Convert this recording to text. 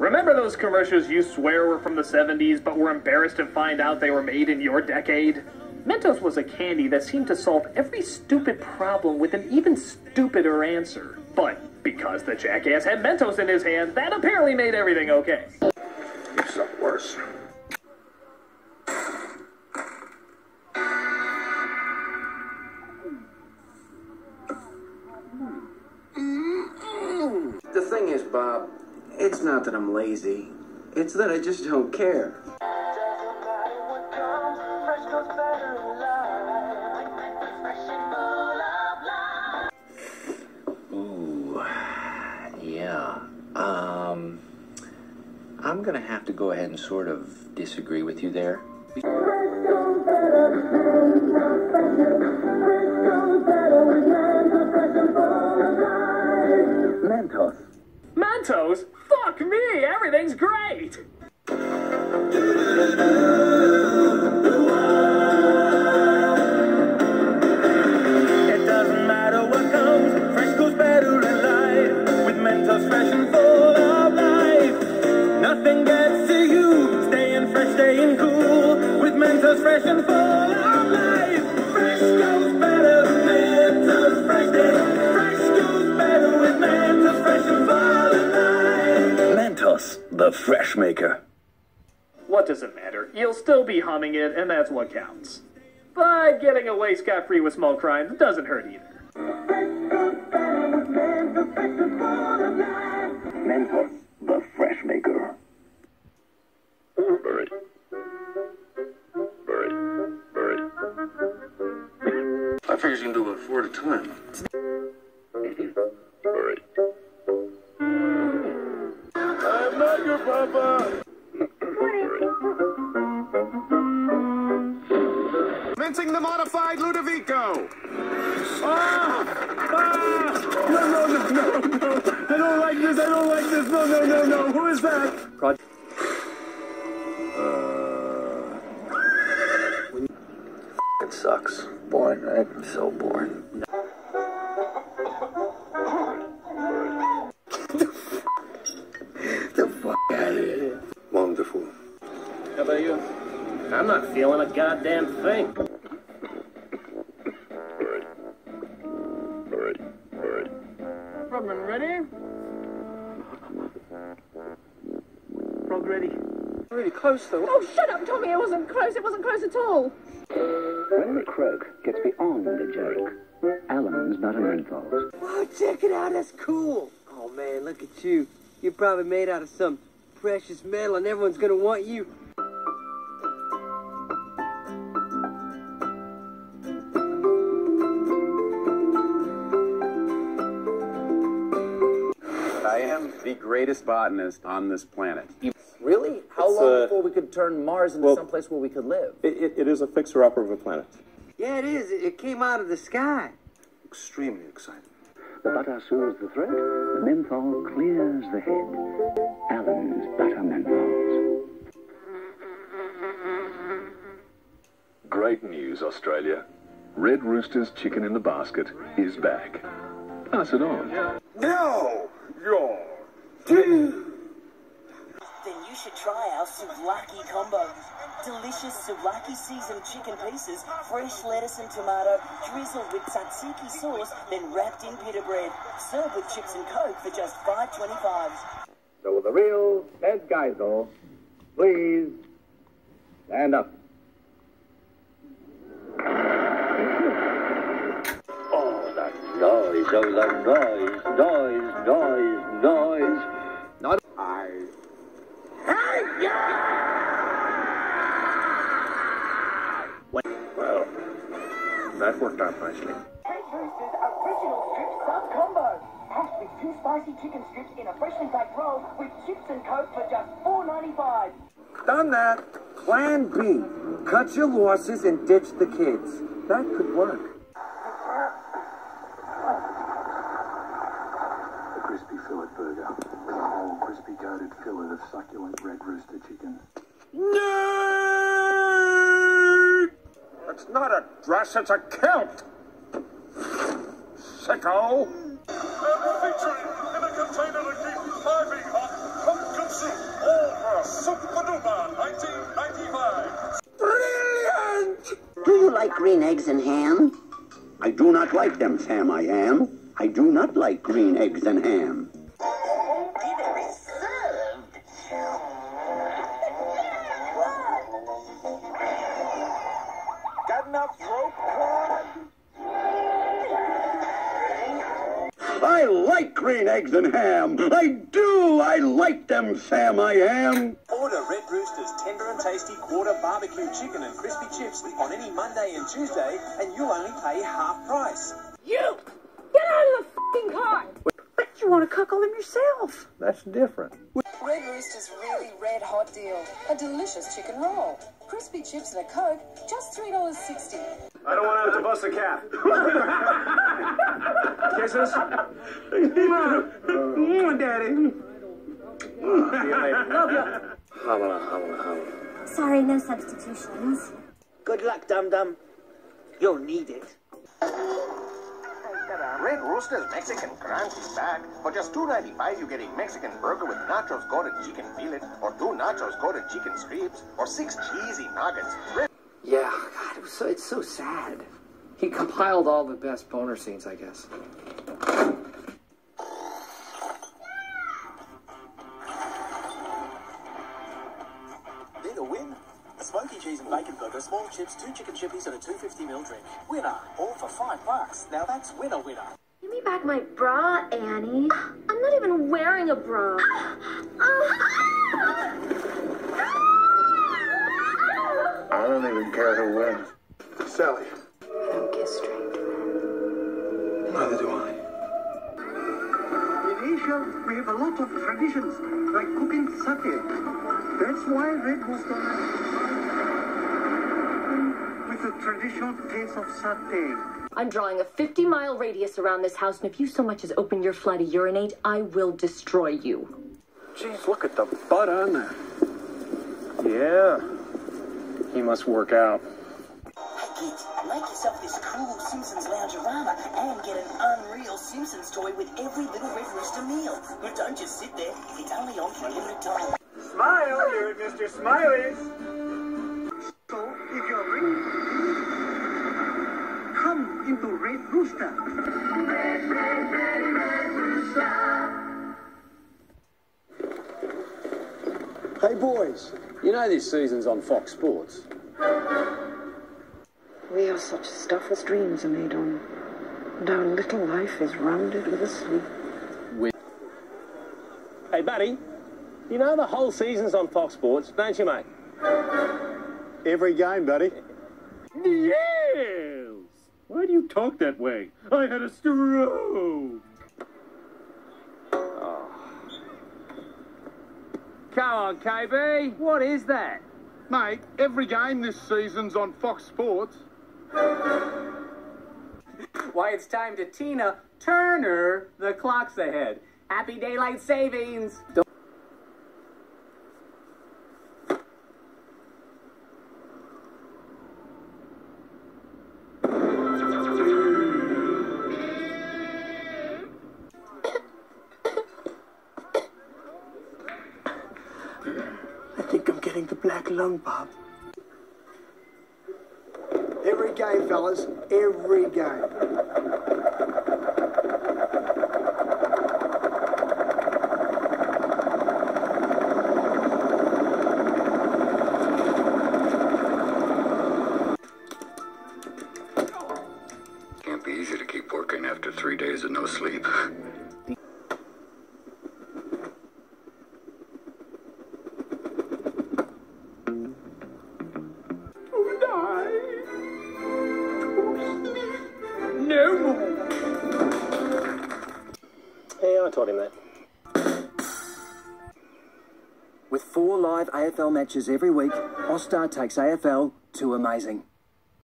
Remember those commercials you swear were from the 70s, but were embarrassed to find out they were made in your decade? Mentos was a candy that seemed to solve every stupid problem with an even stupider answer. But because the jackass had Mentos in his hand, that apparently made everything okay. It's not worse. It's not that I'm lazy. It's that I just don't care. Ooh, yeah. Um, I'm gonna have to go ahead and sort of disagree with you there. Fuck me, everything's great! The fresh maker. What does it matter? You'll still be humming it, and that's what counts. But getting away scot free with small crimes doesn't hurt either. Mentos, the fresh maker. Bury. Bury. Bury. I figure you can do about four at a time. Mincing the modified Ludovico. Ah! Ah! No, no, no, no, no. I don't like this. I don't like this. No, no, no, no. Who is that? Project. It sucks. Boring, right? I'm so boring. Not feeling a goddamn thing. Robin, ready? Frog ready. Really close though. Oh, shut up, Tommy. It wasn't close. It wasn't close at all. When the croak gets beyond the joke, Allen's butter menthols. Oh, check it out. That's cool. Oh, man, look at you. You're probably made out of some precious metal, and everyone's gonna want you. Greatest botanist on this planet. Really? How It's, long uh, before we could turn Mars into well- someplace where we could live? It, it, it is a fixer-upper of a planet. Yeah, it is. It, it came out of the sky. Extremely exciting. The butter soothes the throat, the menthol clears the head. Allen's butter menthols. Great news, Australia. Red Rooster's chicken in the basket is back. Pass it on. No! You're. Then you should try our souvlaki combos. Delicious souvlaki seasoned chicken pieces, fresh lettuce and tomato, drizzled with tzatziki sauce, then wrapped in pita bread. Served with chips and coke for just five twenty-five. So the real Ted Geisel, please stand up. Oh, the noise, noise, noise, noise. Not I. Hey! Well, that worked out nicely. Rooster's original strip sub combo. Packed with two spicy chicken strips in a freshly baked roll with chips and coke for just four ninety-five. Done that. Plan B. Cut your losses and ditch the kids. That could work. succulent red rooster chicken. Nerd! It's not a dress, it's a kilt! Sicko! In a container to keep piping hot, all for Super 1995. Brilliant! Do you like green eggs and ham? I do not like them, Sam, I am. I do not like green eggs and ham. I like green eggs and ham. I do. I like them, Sam, I am. Order Red Rooster's tender and tasty quarter barbecue chicken and crispy chips on any Monday and Tuesday, and you'll only pay half price. You! Get out of the fucking car! But you want to cook all them yourself. That's different. Red Rooster's really red hot deal. A delicious chicken roll. Crispy chips and a Coke, just $3.60. I don't want to have to bust a cap. Kisses? Daddy. Love you. Holla, holla, holla. Sorry, no substitutions. Good luck, Dum Dum. You'll need it. Red Rooster's Mexican Crunch is back. For just $2.95, you get a Mexican burger with nachos coated chicken fillet, or two nachos coated chicken strips, or six cheesy nuggets. Red Yeah, God, it was so, it's so sad. He compiled all the best boner scenes, I guess. Need a win? A smoky cheese and bacon burger, small chips, two chicken chippies, and a 250ml drink. Winner, all for five bucks. Now that's winner winner. Give me back my bra, Annie. I'm not even wearing a bra. I don't even care who wins. Sally. In we have a lot of traditions, like cooking satay. That's why Red Rooster with the traditional taste of satay. I'm drawing a 50 mile radius around this house, and if you so much as open your fly to urinate, I will destroy you. Jeez, look at the butt on that. Yeah. He must work out. Hey kids, make yourself this cool Simpsons loungeorama and get an unreal Simpsons toy with every little Red Rooster meal. But don't just sit there, it's only on for a limited time. Smile, you're Mr. Smiley's. So, if you're ready, come into Red Rooster. Red, red, red, red Rooster. Hey boys, you know this season's on Fox Sports. We are such stuff as dreams are made on, and our little life is rounded with a sleep. Hey, buddy, you know the whole season's on Fox Sports, don't you, mate? Every game, buddy. Yes! Why do you talk that way? I had a stroke. Oh. Come on, KB. What is that? Mate, every game this season's on Fox Sports. Why, it's time to Tina Turner. The clock's ahead. Happy daylight savings. Don't I think I'm getting the black lung, Bob. Every game, fellas. Every game. I taught him that. With four live AFL matches every week, Austar takes AFL to amazing.